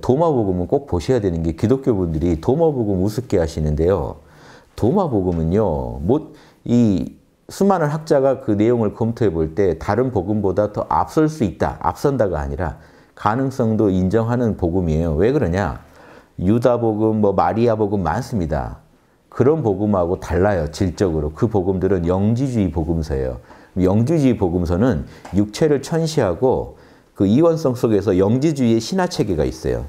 도마복음은 꼭 보셔야 되는 게 기독교 분들이 도마복음 우습게 하시는데요. 도마복음은요, 뭐, 이 수많은 학자가 그 내용을 검토해 볼 때 다른 복음보다 더 앞설 수 있다. 앞선다가 아니라 가능성도 인정하는 복음이에요. 왜 그러냐? 유다 복음, 뭐 마리아 복음 많습니다. 그런 복음하고 달라요. 질적으로. 그 복음들은 영지주의 복음서예요. 영지주의 복음서는 육체를 천시하고 그 이원성 속에서 영지주의의 신화 체계가 있어요.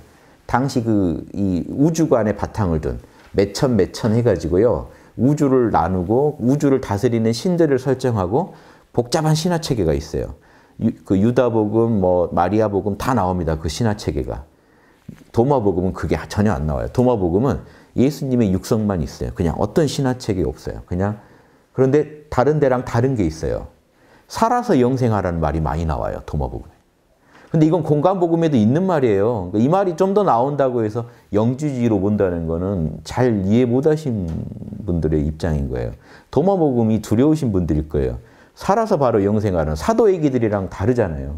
당시 그 이 우주관의 바탕을 둔 몇천 몇천 해가지고요. 우주를 나누고 우주를 다스리는 신들을 설정하고 복잡한 신화 체계가 있어요. 유, 그 유다복음, 뭐 마리아복음 다 나옵니다. 그 신화 체계가. 도마복음은 그게 전혀 안 나와요. 도마복음은 예수님의 육성만 있어요. 그냥 어떤 신화 체계 없어요. 그냥 그런데 다른 데랑 다른 게 있어요. 살아서 영생하라는 말이 많이 나와요. 도마복음에. 근데 이건 공간복음에도 있는 말이에요. 그러니까 이 말이 좀 더 나온다고 해서 영주주의로 본다는 거는 잘 이해 못 하신 분들의 입장인 거예요. 도마복음이 두려우신 분들일 거예요. 살아서 바로 영생하는 사도 얘기들이랑 다르잖아요.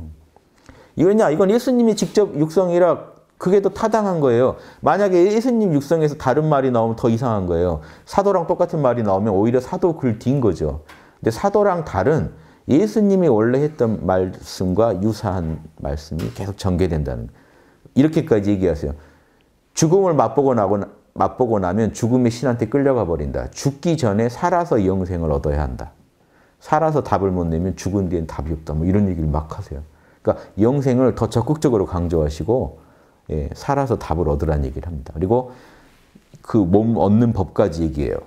이거냐? 이건 예수님이 직접 육성이라 그게 더 타당한 거예요. 만약에 예수님 육성에서 다른 말이 나오면 더 이상한 거예요. 사도랑 똑같은 말이 나오면 오히려 사도 글 뒤인 거죠. 근데 사도랑 다른 예수님이 원래 했던 말씀과 유사한 말씀이 계속 전개된다는 이렇게까지 얘기하세요. 죽음을 맛보고 나고 맛보고 나면 죽음의 신한테 끌려가 버린다. 죽기 전에 살아서 영생을 얻어야 한다. 살아서 답을 못 내면 죽은 뒤엔 답이 없다. 뭐 이런 얘기를 막 하세요. 그러니까 영생을 더 적극적으로 강조하시고 예, 살아서 답을 얻으라는 얘기를 합니다. 그리고 그 몸 얻는 법까지 얘기해요.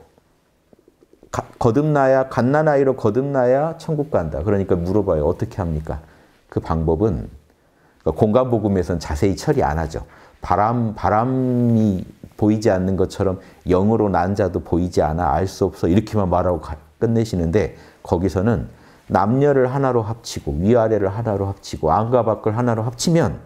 가, 거듭나야 갓난아이로 거듭나야 천국 간다. 그러니까 물어봐요. 어떻게 합니까? 그 방법은 그러니까 공간 복음에서는 자세히 처리 안 하죠. 바람 바람이 보이지 않는 것처럼 영으로 난 자도 보이지 않아 알 수 없어 이렇게만 말하고 가, 끝내시는데 거기서는 남녀를 하나로 합치고 위아래를 하나로 합치고 안과 밖을 하나로 합치면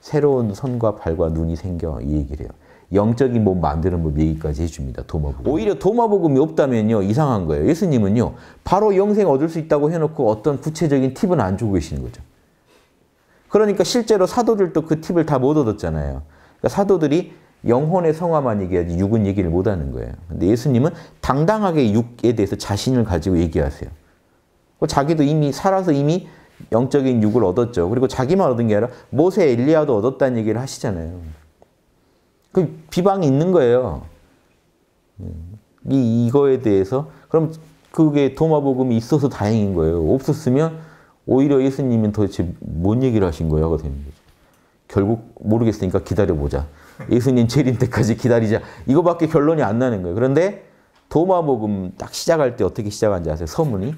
새로운 손과 발과 눈이 생겨 이 얘기를 해요. 영적인 몸 만드는 법 얘기까지 해줍니다. 도마복음. 오히려 도마복음이 없다면요 이상한 거예요. 예수님은요 바로 영생 얻을 수 있다고 해놓고 어떤 구체적인 팁은 안 주고 계시는 거죠. 그러니까 실제로 사도들도 그 팁을 다 못 얻었잖아요. 그러니까 사도들이 영혼의 성화만 얘기하지 육은 얘기를 못 하는 거예요. 근데 예수님은 당당하게 육에 대해서 자신을 가지고 얘기하세요. 자기도 이미 살아서 이미 영적인 육을 얻었죠. 그리고 자기만 얻은 게 아니라 모세, 엘리야도 얻었다는 얘기를 하시잖아요. 그 비방이 있는 거예요. 이 이거에 대해서 그럼 그게 도마복음이 있어서 다행인 거예요. 없었으면 오히려 예수님은 도대체 뭔 얘기를 하신 거야가 되는 거죠. 결국 모르겠으니까 기다려보자. 예수님 재림 때까지 기다리자. 이거밖에 결론이 안 나는 거예요. 그런데 도마복음 딱 시작할 때 어떻게 시작한지 아세요? 서문이?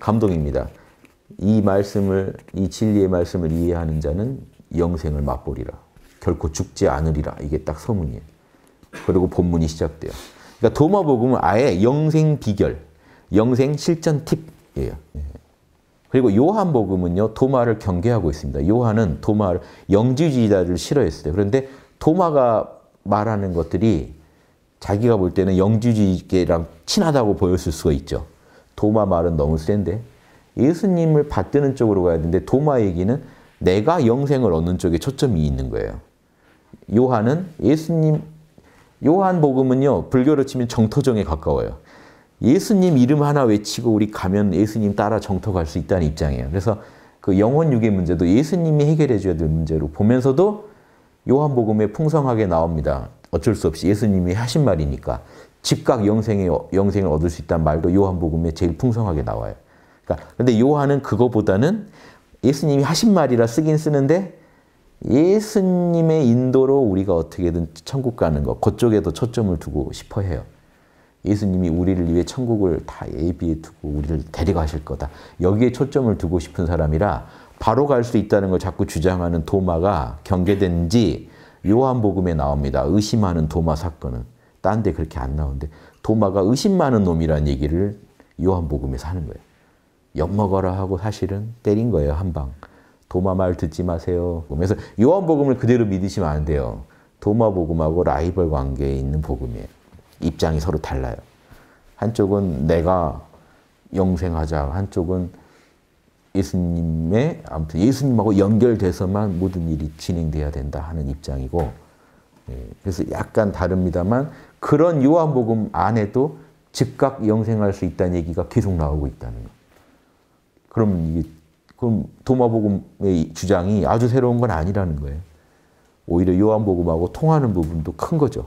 감동입니다. 이 말씀을, 이 진리의 말씀을 이해하는 자는 영생을 맛보리라. 결코 죽지 않으리라. 이게 딱 서문이에요. 그리고 본문이 시작돼요. 그러니까 도마복음은 아예 영생 비결, 영생 실전 팁이에요. 그리고 요한복음은요, 도마를 경계하고 있습니다. 요한은 도마를, 영지주의자를 싫어했어요. 그런데 도마가 말하는 것들이 자기가 볼 때는 영지주의계랑 친하다고 보였을 수가 있죠. 도마 말은 너무 센데 예수님을 받드는 쪽으로 가야 되는데 도마 얘기는 내가 영생을 얻는 쪽에 초점이 있는 거예요. 요한은 예수님, 요한 복음은요, 불교로 치면 정토정에 가까워요. 예수님 이름 하나 외치고 우리 가면 예수님 따라 정토 갈 수 있다는 입장이에요. 그래서 그 영혼육의 문제도 예수님이 해결해 줘야 될 문제로 보면서도 요한복음에 풍성하게 나옵니다. 어쩔 수 없이 예수님이 하신 말이니까. 즉각 영생의, 영생을 얻을 수 있다는 말도 요한복음에 제일 풍성하게 나와요. 그러니까 근데 요한은 그거보다는 예수님이 하신 말이라 쓰긴 쓰는데 예수님의 인도로 우리가 어떻게든 천국 가는 것, 그쪽에도 초점을 두고 싶어 해요. 예수님이 우리를 위해 천국을 다 예비해 두고 우리를 데려가실 거다. 여기에 초점을 두고 싶은 사람이라 바로 갈 수 있다는 걸 자꾸 주장하는 도마가 경계된 지 요한복음에 나옵니다. 의심하는 도마 사건은. 딴 데 그렇게 안 나오는데 도마가 의심 많은 놈이라는 얘기를 요한복음에서 하는 거예요. 엿먹어라 하고 사실은 때린 거예요. 한 방. 도마 말 듣지 마세요. 그래서 요한복음을 그대로 믿으시면 안 돼요. 도마 복음하고 라이벌 관계에 있는 복음이에요. 입장이 서로 달라요. 한쪽은 내가 영생하자, 한쪽은 예수님의 아무튼 예수님하고 연결돼서만 모든 일이 진행돼야 된다 하는 입장이고 예, 그래서 약간 다릅니다만 그런 요한복음 안에도 즉각 영생할 수 있다는 얘기가 계속 나오고 있다는 거. 그러면 이게 그럼 도마복음의 주장이 아주 새로운 건 아니라는 거예요. 오히려 요한복음하고 통하는 부분도 큰 거죠.